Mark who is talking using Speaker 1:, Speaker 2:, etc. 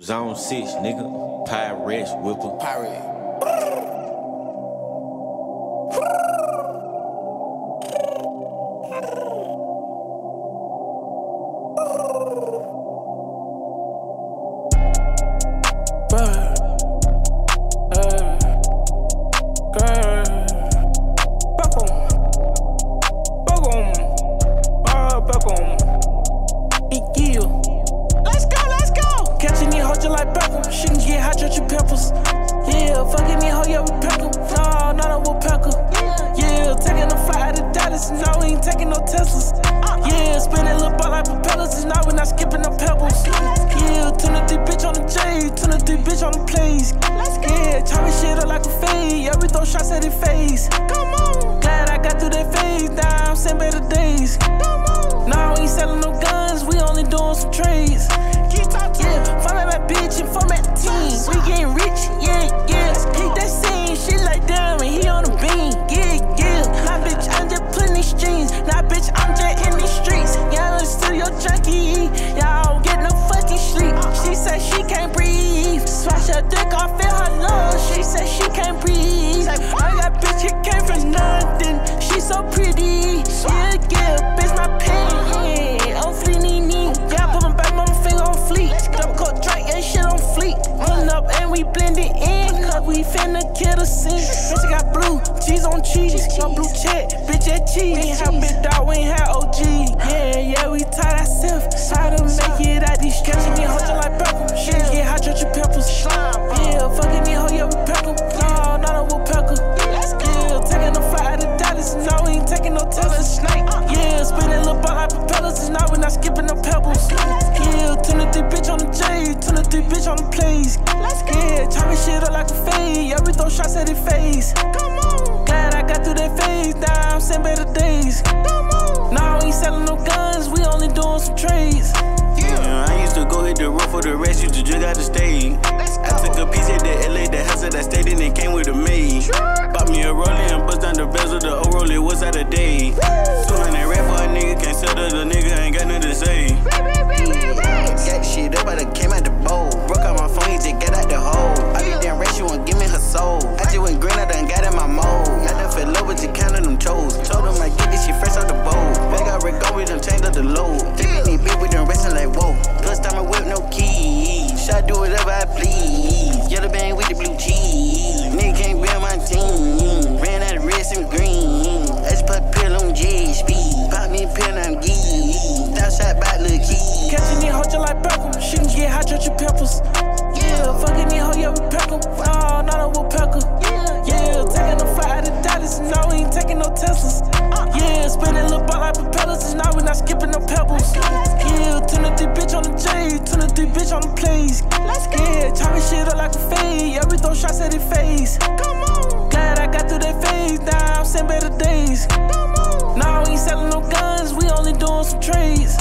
Speaker 1: Zone 6, nigga. Pyrex, whipper.
Speaker 2: Pirate.
Speaker 3: Ain't taking no Teslas. Yeah, spinning little ball like propellers. And now we not skipping no pebbles. Yeah, turn the deep bitch on the J. Turn the deep bitch on the plays. Yeah, chopping shit up like a fade. Yeah, we throw shots at his face. Come on. Glad I got through that phase. Now I'm saying better days. Come on. Now we ain't selling no guns. We only doing some trades. Yeah, format my bitch and format team. We And we blend it in. Cause we finna kill the scene. Bitch, I got blue, cheese on cheese. No blue check, bitch, that cheese. We ain't have big dog, we ain't have OG. Yeah, yeah, we taught ourselves how to make it out these streets. Catching these hoes just like Beckham. Shit, get hot, Church's peppers. Yeah, fucking these hoes, yeah, we peck 'em. No, not a woodpecker. Yeah, taking a flight out of Dallas. No, we ain't taking no Teslas. Yeah, spinning little ball like propellers. And now we not skipping no pebbles. Yeah, turn the deep bitch on the J. Turn the deep bitch on the plays. Yeah, shit up like a fade. Yeah, we throw shots at his face. Come on. Glad I got through that phase. Now I'm saying better days. Come on. Now we ain't selling no guns. We only doing some trades.
Speaker 4: Yeah, I used to go hit the road for the rest, used to just out the stage. I took a piece at the LA, the house that I stayed in, it came with a maid. Bought me a rollie and bust down the bezel, the old rollie was out of day.
Speaker 3: peppers. Yeah, fucking these hoe, yeah, we peck em. Oh, not a woodpecker. Yeah, yeah, taking a flight out of Dallas. No, we ain't taking no Teslas. Yeah, spinning little ball like propellers. And now we not skipping no pebbles. Yeah, turn the bitch on the J, turn the bitch on the plays. Yeah, chopping shit up like a fade. Yeah, we throw shots at his face. Come on. Glad I got through that phase. Now I'm seeing better days.
Speaker 2: Come on.
Speaker 3: Now we ain't selling no guns, we only doing some trades.